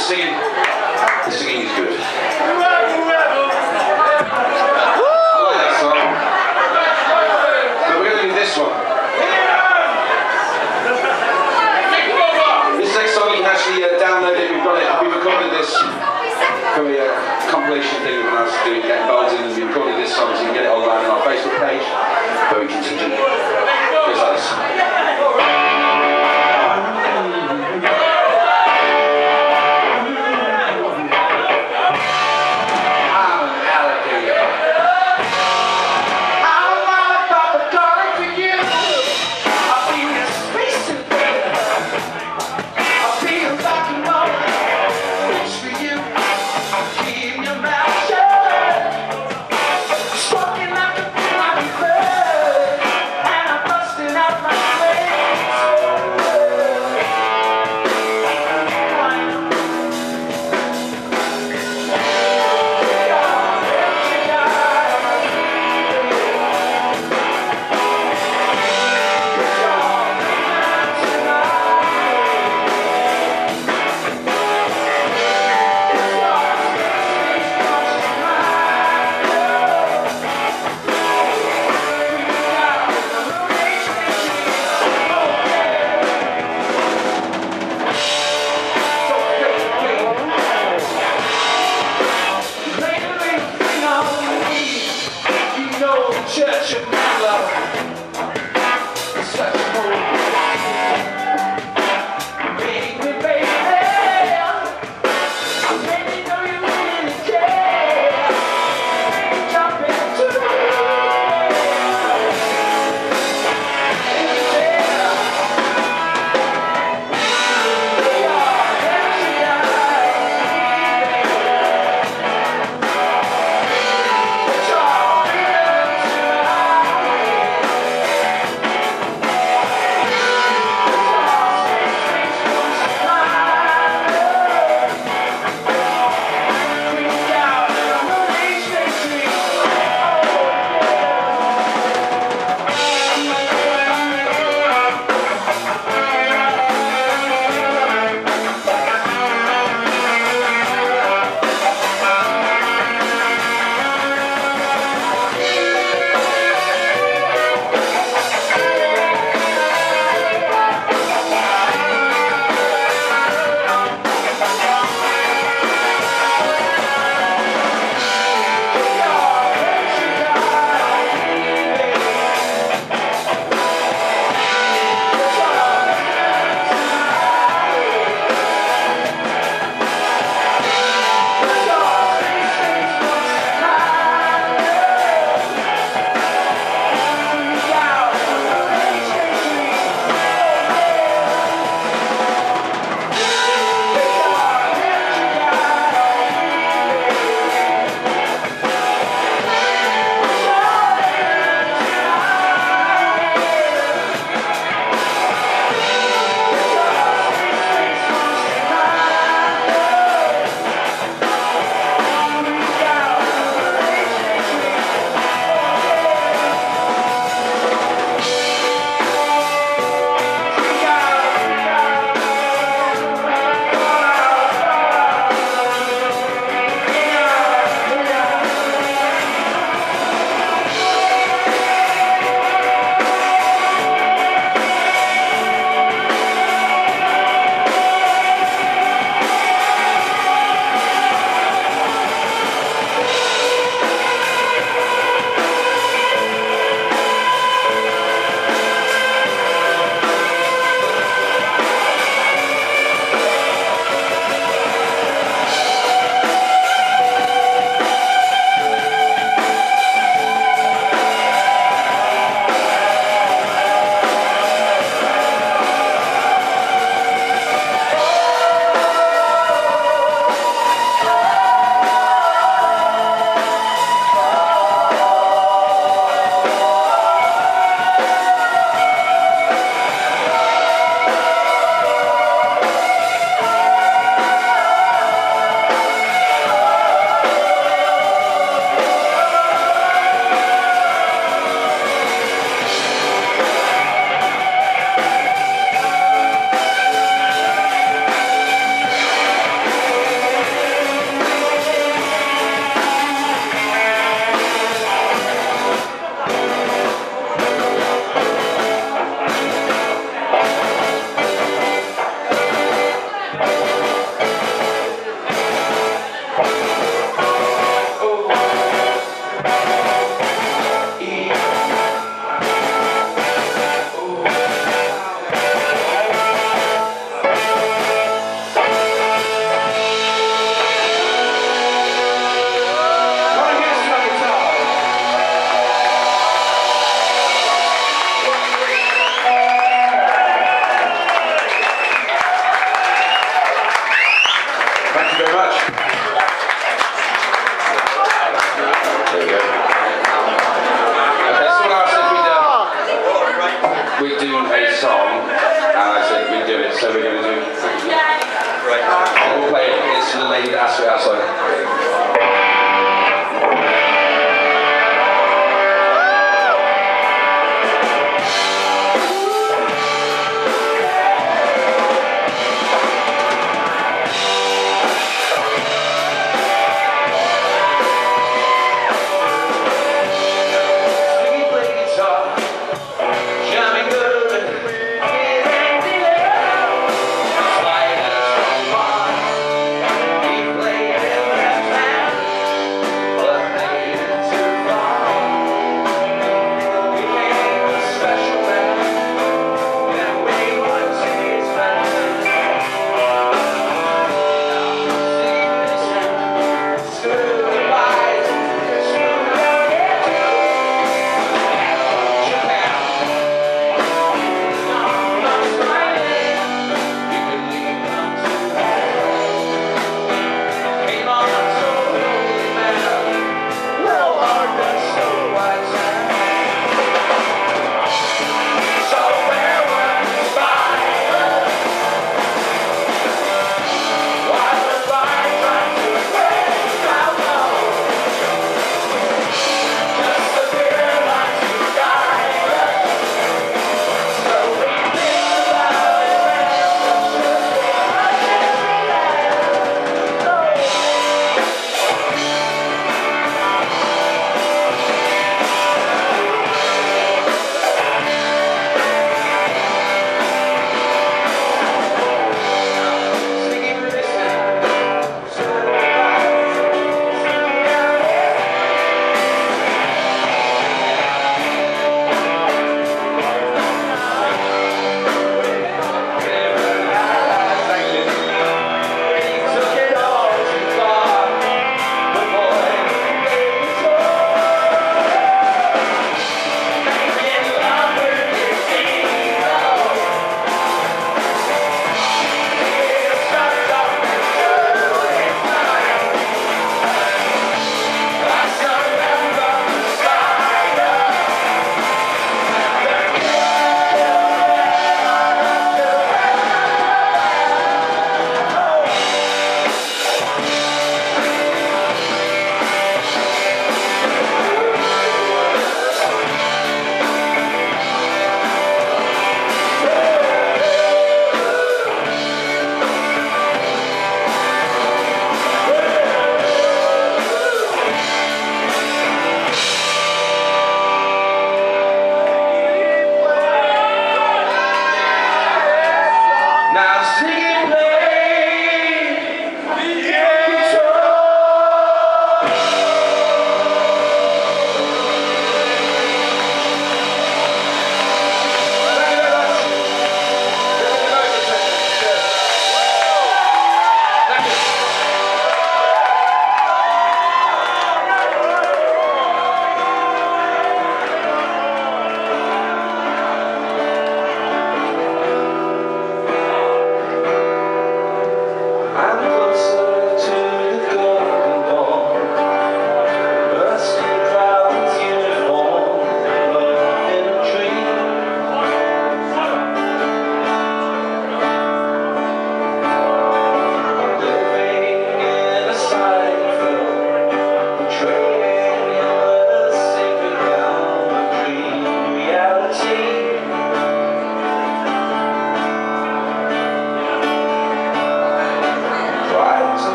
singing, the singing is good.